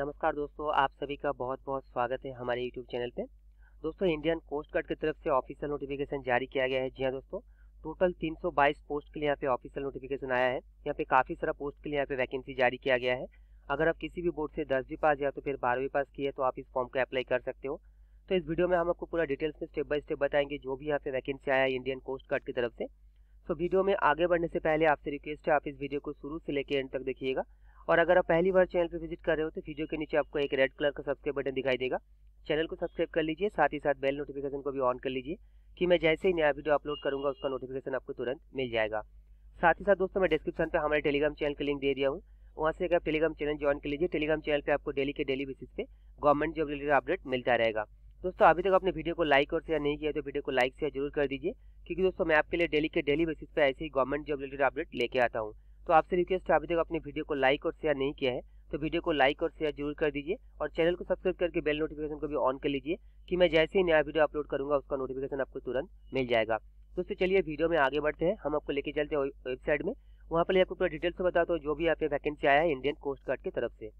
नमस्कार दोस्तों, आप सभी का बहुत बहुत स्वागत है हमारे यूट्यूब चैनल पे। दोस्तों इंडियन कोस्ट गार्ड की तरफ़ से ऑफिशियल नोटिफिकेशन जारी किया गया है। जी हाँ दोस्तों टोटल 322 पोस्ट के लिए यहाँ पे ऑफिशियल नोटिफिकेशन आया है। यहाँ पे काफ़ी सारा पोस्ट के लिए यहाँ पे वैकेंसी जारी किया गया है। अगर आप किसी भी बोर्ड से दसवीं पास या तो फिर बारहवीं पास किए तो आप इस फॉर्म को अप्लाई कर सकते हो। तो इस वीडियो में हम आपको पूरा डिटेल्स में स्टेप बाय स्टेप बताएँगे जो भी यहाँ पे वैकेंसी आया है इंडियन कोस्ट गार्ड की तरफ़ से। तो वीडियो में आगे बढ़ने से पहले आपसे रिक्वेस्ट है, आप इस वीडियो को शुरू से लेकर एंड तक देखिएगा। और अगर आप पहली बार चैनल पर विज़िट कर रहे हो तो वीडियो के नीचे आपको एक रेड कलर का सब्सक्राइब बटन दिखाई देगा। चैनल को सब्सक्राइब कर लीजिए, साथ ही साथ बेल नोटिफिकेशन को भी ऑन कर लीजिए, कि मैं जैसे ही नया वीडियो अपलोड करूँगा, उसका नोटिफिकेशन आपको तुरंत मिल जाएगा। साथ ही साथ दोस्तों, मैं डिस्क्रिप्शन पर हमारे टेलीग्राम चैनल का लिंक दे दिया हूँ। वहाँ से अगर आप टेलीग्राम चैनल ज्वाइन कर लीजिए टेलीग्राम चैनल पर आपको डेली के डेली बेसिस पे गवर्नमेंट जॉब रिलेटेड अपडेट मिलता रहेगा। दोस्तों, अभी तक आपने वीडियो को लाइक और शेयर नहीं किया तो वीडियो को लाइक शेयर ज़रूर कर दीजिए, क्योंकि दोस्तों, मैं आपके लिए डेली के डेली बेसिस पे ऐसे ही गवर्नमेंट जॉब रिलेटेड अपडेट लेके आता हूँ। तो आपसे रिक्वेस्ट है अभी तक अपने वीडियो को लाइक और शेयर नहीं किया है तो वीडियो को लाइक और शेयर ज़रूर कर दीजिए और चैनल को सब्सक्राइब करके बेल नोटिफिकेशन को भी ऑन कर लीजिए कि मैं जैसे ही नया वीडियो अपलोड करूँगा, उसका नोटिफिकेशन आपको तुरंत मिल जाएगा। दोस्तों, चलिए वीडियो में आगे बढ़ते हैं। हम आपको लेके चलते हैं वेबसाइट में। वहाँ पर आपको पूरा डिटेल्स बताता हूँ, जो भी यहाँ पे वैकेंसी आया है इंडियन कोस्ट गार्ड की तरफ़ से।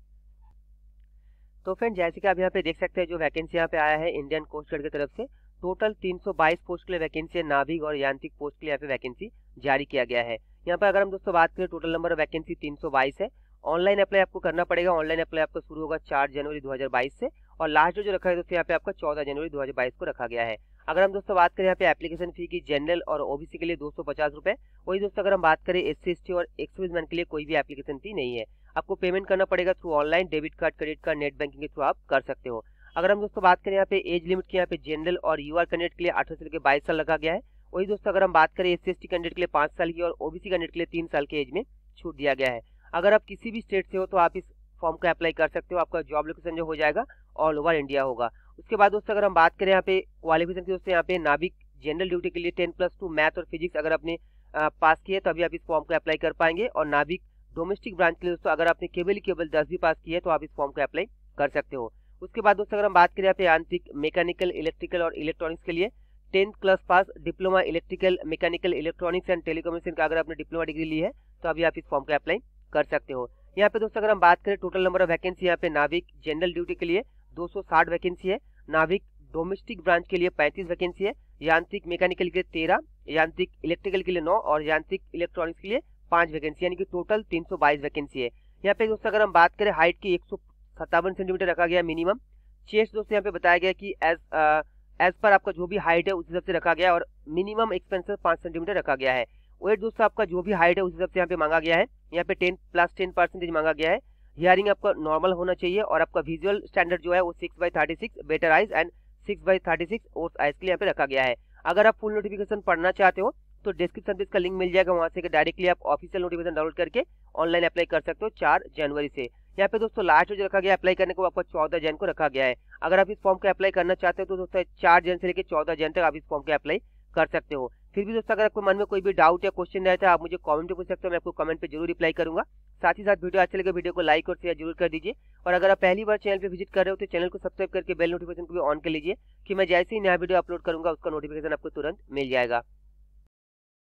तो फ्रेंड जैसे कि आप यहाँ पे देख सकते हैं, जो वैकेंसी यहाँ पे आया है इंडियन कोस्ट गार्ड की तरफ़ से टोटल 322 पोस्ट के लिए वैकेंसी है नाभिक और यांत्रिक पोस्ट के लिए यहाँ पे वैकेंसी जारी किया गया है। यहाँ पर अगर हम दोस्तों बात करें टोटल नंबर वैकेंसी 322 है। ऑनलाइन अप्लाई आपको करना पड़ेगा। ऑनलाइन अप्लाई आपका शुरू होगा चार जनवरी 2022 से। और लास्ट जो, जो रखा है दोस्तों यहाँ पे आपका चौदह जनवरी 2022 को रखा गया है। अगर हम दोस्तों बात करें यहाँ पे एप्लीकेशन फ़ी की जनरल और ओबीसी के लिए दो सौ पचास रुपए। वही दोस्तों अगर हम बात करें एस सी और एक्सर्विसमैन के लिए कोई भी एप्लीकेशन फ़ी नहीं है। आपको पेमेंट करना पड़ेगा through online debit card credit card net banking के थ्रू आप कर सकते हो। अगर हम दोस्तों बात करें यहाँ पे एज लिमिट की, यहाँ पे जनरल और यूआर कैंडिडेट के लिए अठारह से लेकर बाईस साल रखा गया है। वही दोस्तों अगर हम बात करें एस सी कैंडिडेट के लिए पाँच साल की और ओबीसी कैंडिडेट के लिए तीन साल के एज में छूट दिया गया है। अगर आप किसी भी स्टेट से हो तो आप इस फॉर्म को अप्लाई कर सकते हो, आपका जॉब लोकेशन जो हो जाएगा ऑल ओवर इंडिया होगा। उसके बाद दोस्तों अगर हम बात करें यहाँ पे क्वालिफिकेशन की, दोस्तों यहाँ पे नाविक जनरल ड्यूटी के लिए टेन प्लस टू मैथ और फिजिक्स अगर आपने पास किए तभी आप इस फॉर्म को अप्लाई कर पाएँगे। और नाविक डोमेस्टिक ब्रांच के लिए दोस्तों अगर आपने केवल दस भी पास किया है तो आप इस फॉर्म को अप्लाई कर सकते हो। उसके बाद दोस्तों, अगर हम बात करें यहाँ पे यांत्रिक, मैकेनिकल, इलेक्ट्रिकल और इलेक्ट्रॉनिक्स के लिए, tenth class pass diploma electrical, mechanical, electronics and telecommunication का अगर आपने डिप्लोमा डिग्री ली है तो अभी आप इस फॉर्म को अप्लाई कर सकते हो। यहाँ पे दोस्तों, अगर हम बात करें टोटल नंबर ऑफ़ वैकेंसी यहाँ पे नाविक जनरल ड्यूटी के लिए 260 वैकेंसी है। नाविक डोमेस्टिक ब्रांच के लिए 35 वैकेंसी है। यांत्रिक मैकेनिकल के लिए तेरह, यांत्रिक इलेक्ट्रिकल के लिए नौ और यांत्रिक इलेक्ट्रॉनिक्स के लिए पाँच वैकेंसी, यानी कि टोटल 322 वैकेंसी है। यहाँ पे दोस्तों, अगर हम बात करें हाइट की, एक सेंटीमीटर रखा गया मिनिमम चेस्ट दोस्तों, यहाँ पे बताया गया कि एज एज पर आपका जो भी हाइट है, उस हिसाब से रखा गया और मिनिमम एक्सपेंसिव पाँच सेंटीमीटर रखा गया है। वेट दोस्तों, आपका जो भी हाइट है, उस हिसाब से यहाँ पे मांगा गया है। यहाँ पे टेन प्लस टेन परसेंटेज मांगा गया है। हियरिंग आपका नॉर्मल होना चाहिए और आपका विजुअल स्टैंडर्ड जो है, वो six by thirty six better eyes and six by thirty six और आइज़ के लिए यहाँ पे रखा गया है। अगर आप फुल नोटिफिकेशन पढ़ना चाहते हो तो डिस्क्रिप्शन पे इसका लिंक मिल जाएगा। वहाँ से डायरेक्टली आप ऑफिशियल नोटिफिकेशन डाउनलोड करके ऑनलाइन अप्लाई कर सकते हो चार जनवरी से। यहाँ पे दोस्तों लास्ट जो रखा गया अप्लाई करने को आपको चौदह जन को रखा गया है। अगर आप इस फॉर्म को अप्लाई करना चाहते हो तो दोस्तों चार जन से लेकर चौदह जन तक आप इस फॉर्म को अप्लाई कर सकते हो। फिर भी दोस्तों अगर आपको मन में कोई भी डाउट या क्वेश्चन रहता है, आप मुझे कमेंट में पूछ सकते हो, मैं आपको कमेंट पे ज़रूर रिप्लाई करूँगा। साथ ही साथ वीडियो अच्छा लगे, वीडियो को लाइक और शेयर ज़रूर कर दीजिए। और अगर आप पहली बार चैनल पे विज़िट कर रहे हो तो चैनल को सब्सक्राइब करके बेल नोटिफिकेशन को भी ऑन कर लीजिए कि मैं जैसे ही नया वीडियो अपलोड करूँगा, उसका नोटिफिकेशन आपको तुरंत मिल जाएगा।